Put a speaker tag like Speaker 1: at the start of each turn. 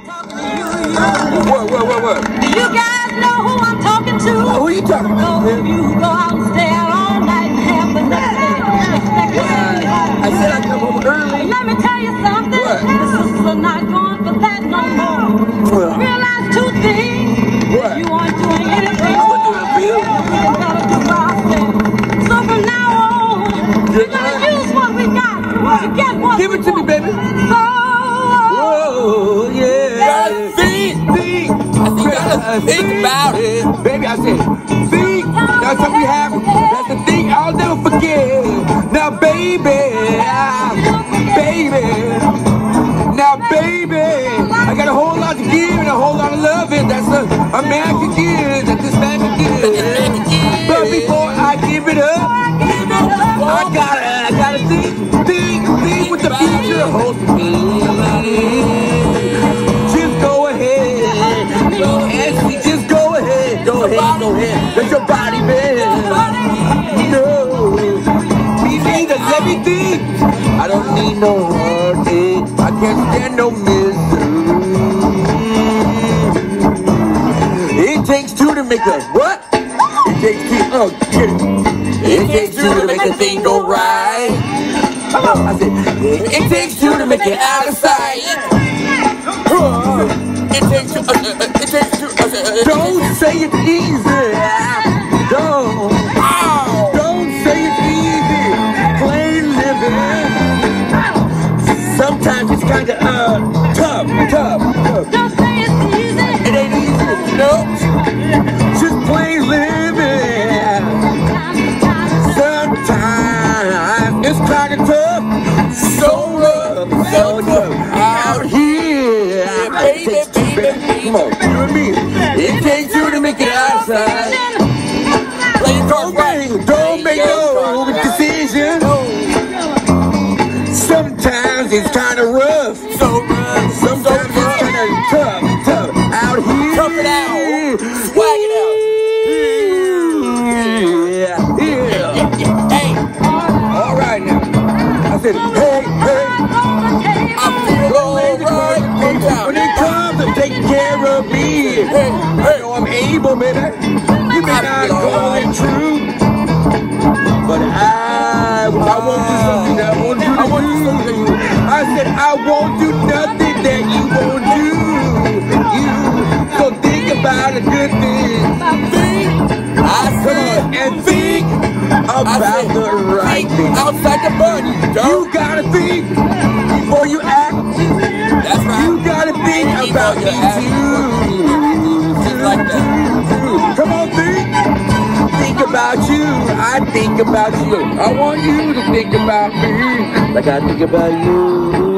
Speaker 1: What, what, what, what?
Speaker 2: Do you guys know who I'm talking to?
Speaker 1: Oh, who are you talking
Speaker 2: Those
Speaker 1: to?
Speaker 2: of you who go out and stay out all night and have the next day. Expect to
Speaker 1: I said I come home early.
Speaker 2: Let me tell you something.
Speaker 1: What?
Speaker 2: The sisters are not going for that no more.
Speaker 1: What?
Speaker 2: Realize two things.
Speaker 1: What?
Speaker 2: You aren't doing anything.
Speaker 1: I wasn't doing a bill.
Speaker 2: We gotta do ourselves. So from now on, we're gonna use what we got to get what
Speaker 1: Give it to me, baby.
Speaker 2: So,
Speaker 1: Oh, yeah.
Speaker 3: Gotta think.
Speaker 1: Think.
Speaker 3: Gotta think about it.
Speaker 1: Baby, I said, think. That's what we have. That's the thing I'll never forget. Now, baby, ah, baby. Now, baby, I got a whole lot to give and a whole lot of love, and that's a, a man can give, go ahead, go. Let your body bend. No, neither. Let me think. I don't need no heartache. I can't stand no misery. It takes two to make a what? It takes two. Oh, get it. It takes two to make a thing go right. I said, it takes two to make it out of sight. Don't say it's easy. Don't. Don't say it's easy. Plain living. Sometimes it's kind of uh tough, tough, tough.
Speaker 2: don't say it's easy.
Speaker 1: It ain't easy. Nope. Just plain living. Sometimes it's kind of tough. So rough, so tough out here.
Speaker 3: Baby,
Speaker 1: It takes two,
Speaker 3: baby,
Speaker 1: Come on, you and me. It takes two to make it outside.
Speaker 3: Play your
Speaker 1: Don't
Speaker 3: right.
Speaker 1: don't make no decision. Sometimes it's kind of rough.
Speaker 3: So rough.
Speaker 1: Sometimes it's kind of tough, tough out here.
Speaker 3: Tough it out. Swag it out.
Speaker 1: Yeah, yeah. I said
Speaker 3: I
Speaker 1: won't do nothing that you won't do. You so think about a good thing.
Speaker 3: Think. I said.
Speaker 1: and think about the right thing.
Speaker 3: outside the bunny.
Speaker 1: You gotta think before you act.
Speaker 3: That's right.
Speaker 1: You gotta think about me too.
Speaker 3: Like that.
Speaker 1: Come on, think. Think about you. I think about you. I want you to think about me like I think about you.